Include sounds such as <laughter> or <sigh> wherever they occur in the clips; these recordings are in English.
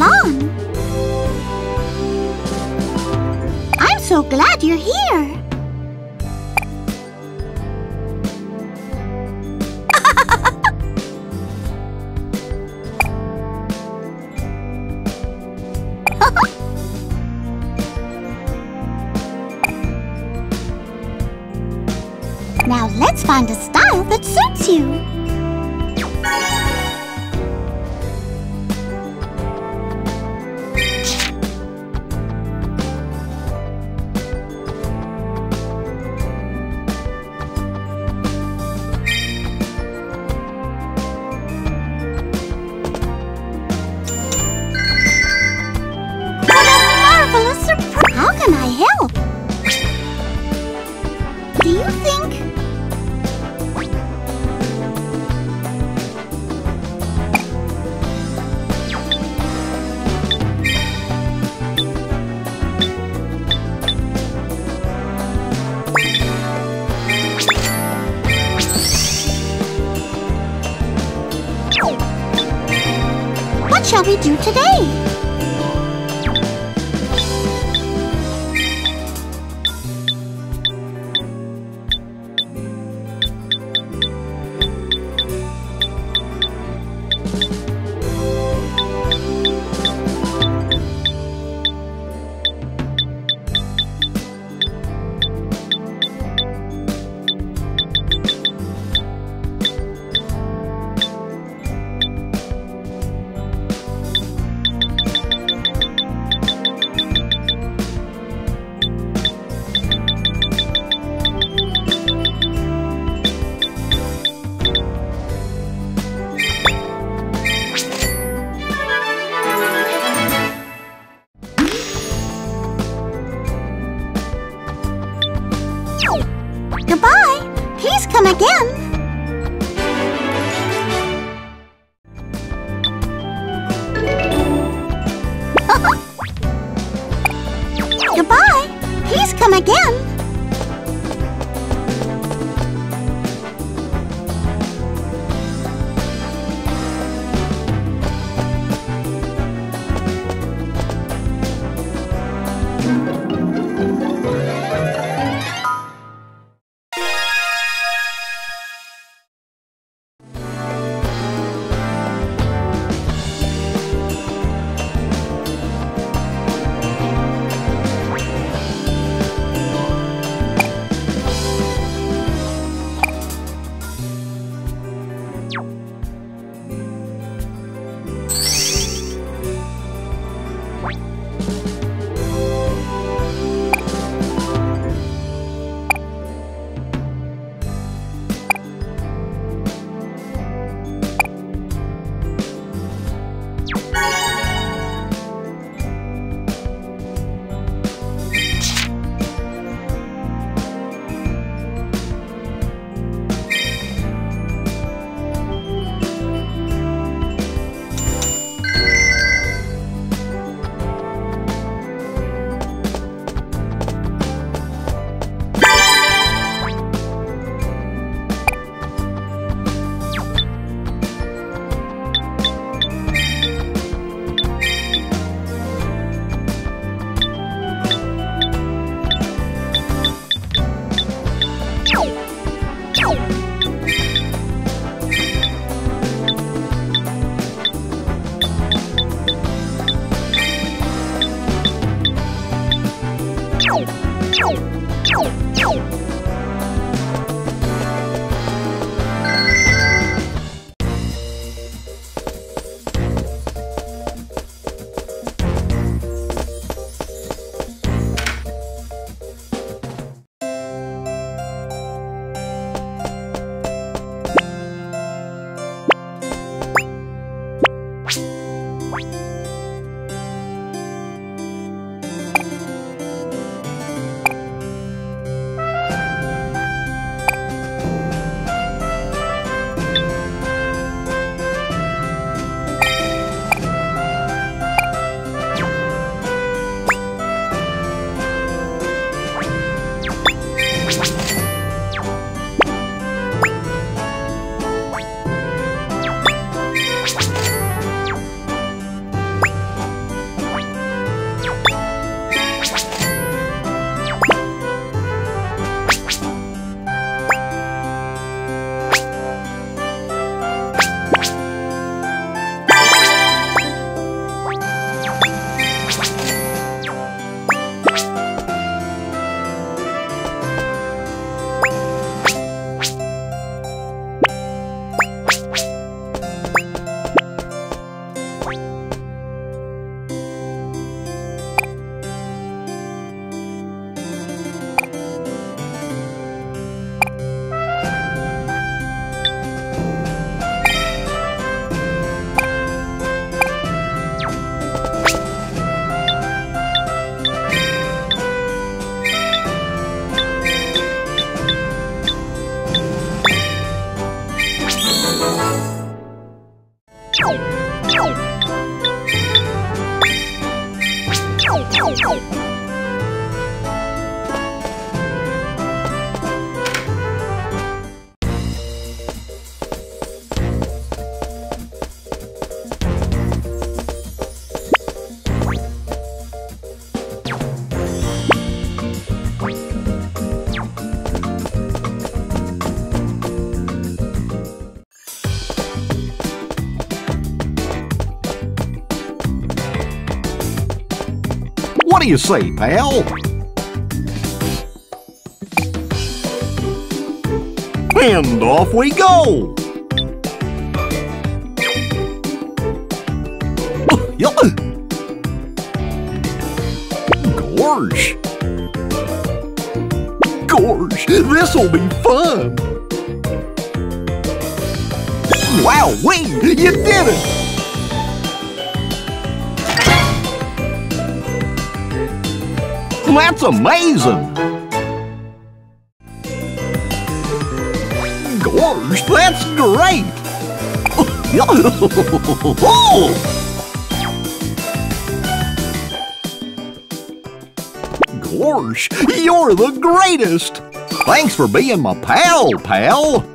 Salon. I'm so glad you're here. <laughs> Now let's find a style that suits you. We do today? What do you say, pal? And off we go! <laughs> Gorge! Gorge, this'll be fun! Wow, wait, you did it! That's amazing! Gorge, that's great! Gorge, you're the greatest! Thanks for being my pal, pal!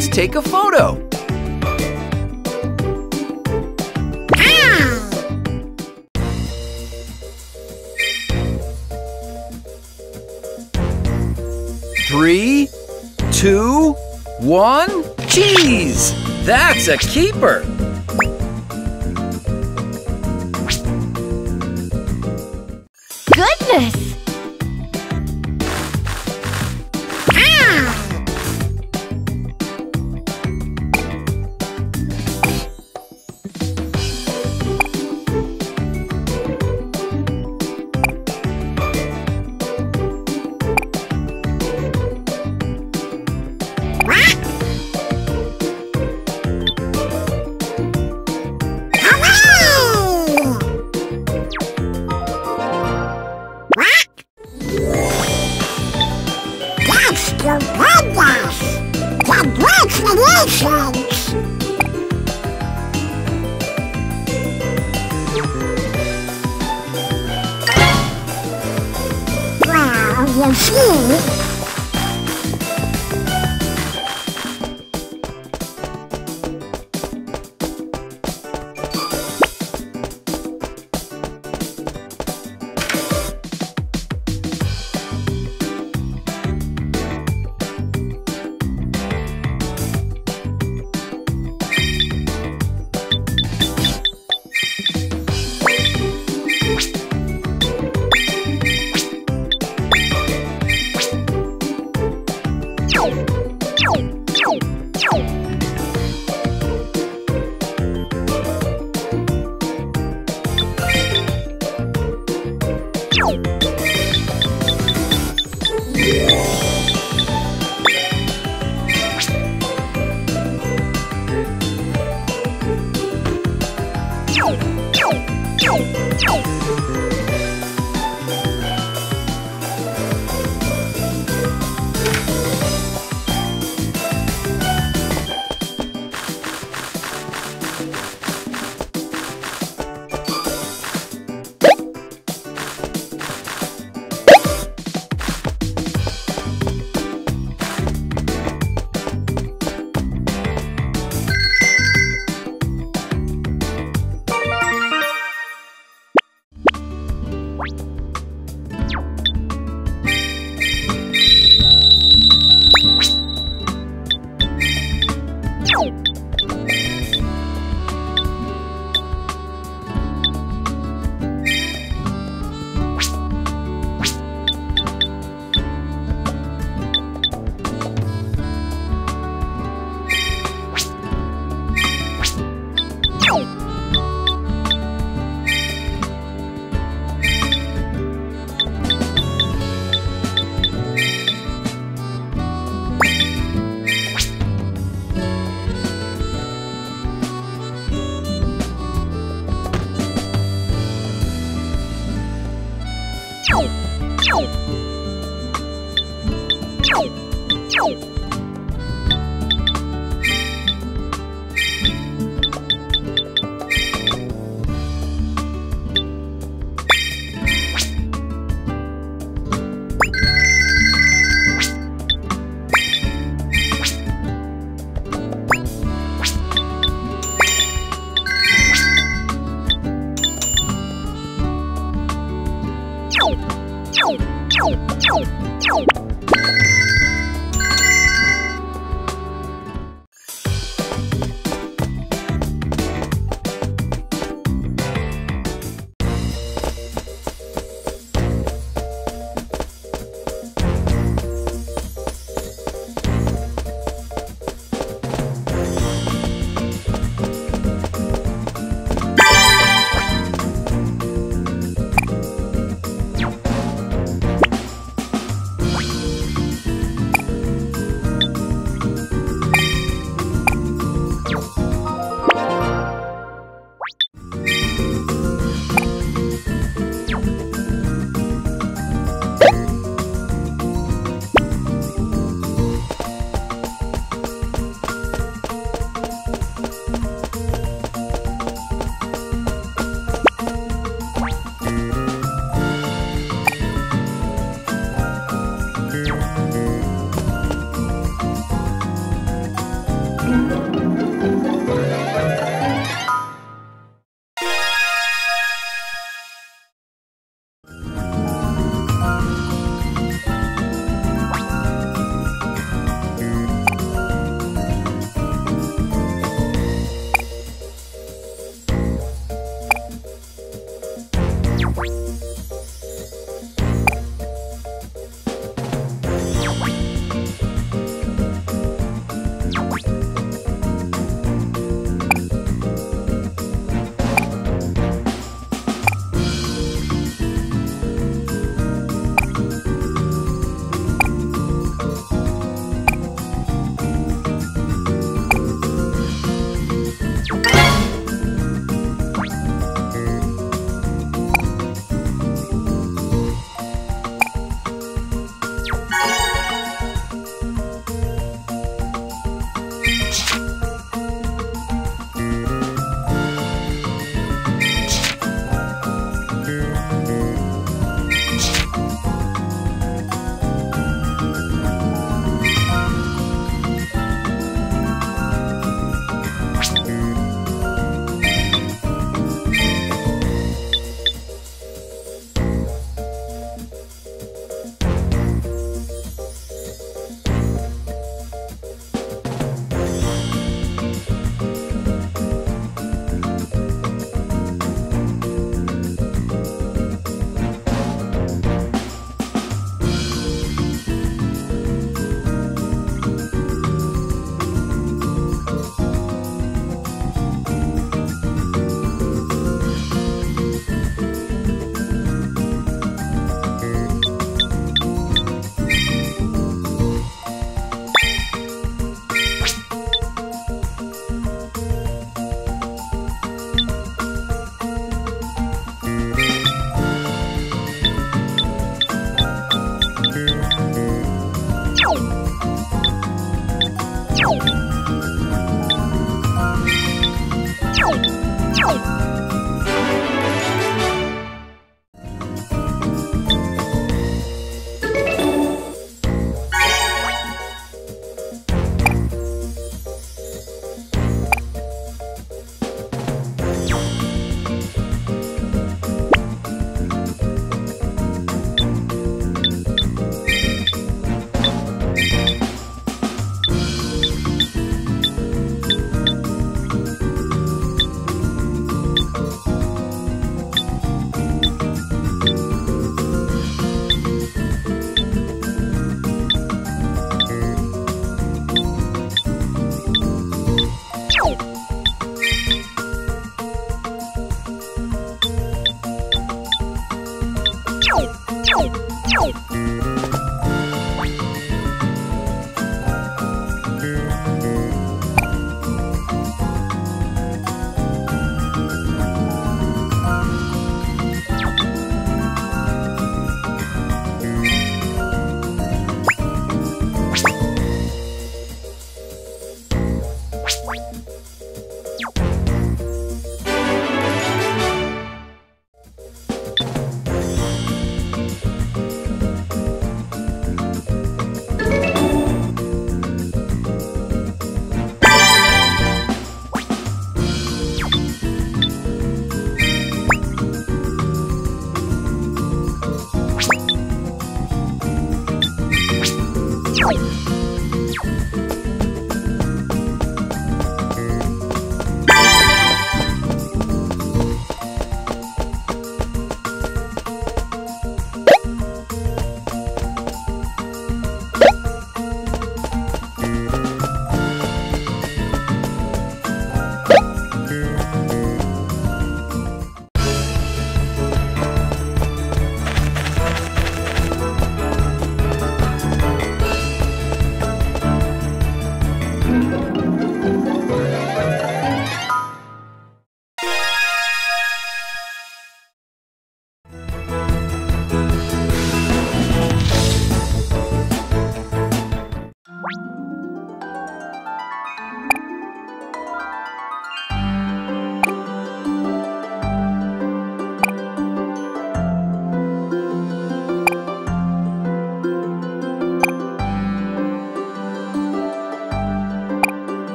Let's take a photo. Three, two, one, cheese! That's a keeper!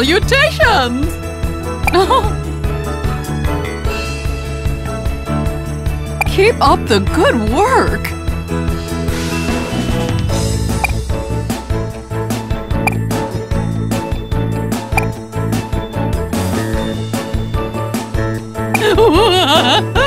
Salutations! <laughs> Keep up the good work! <laughs>